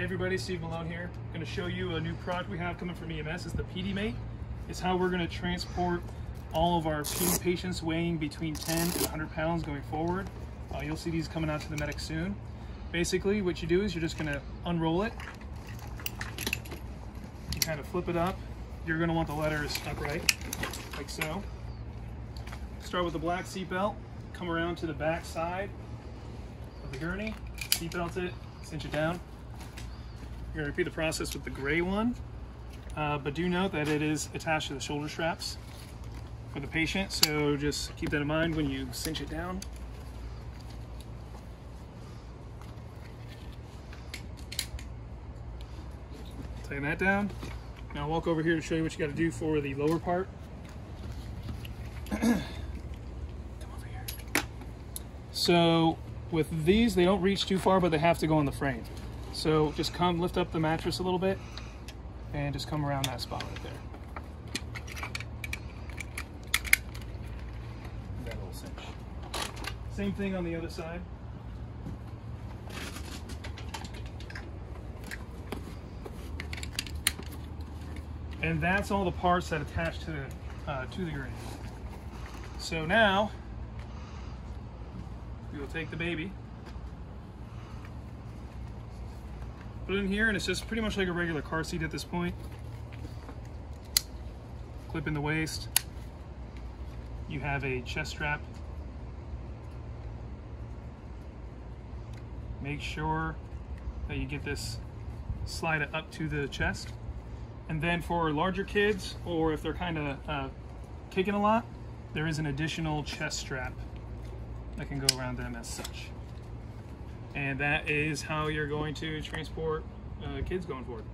Hey everybody, Steve Malone here. I'm going to show you a new product we have coming from EMS. It's the Pedi Mate. It's how we're going to transport all of our patients weighing between 10 and 100 pounds going forward. Uh, you'll see these coming out to the medic soon. Basically, what you do is you're just going to unroll it. You kind of flip it up. You're going to want the letters upright, like so. Start with the black seatbelt. Come around to the back side of the gurney. Seatbelt it, cinch it down. You're gonna repeat the process with the gray one, uh, but do note that it is attached to the shoulder straps for the patient, so just keep that in mind when you cinch it down. Tighten that down. Now walk over here to show you what you gotta do for the lower part. So with these, they don't reach too far, but they have to go on the frame. So just come lift up the mattress a little bit and just come around that spot right there. That little cinch. Same thing on the other side. And that's all the parts that attach to the, uh, to the gurney. So now, we will take the baby, put in here, and it's just pretty much like a regular car seat at this point. Clip in the waist. You have a chest strap. Make sure that you get this slide it up to the chest. And then for larger kids, or if they're kind of uh, kicking a lot, there is an additional chest strap that can go around them as such. And that is how you're going to transport uh, kids going forward.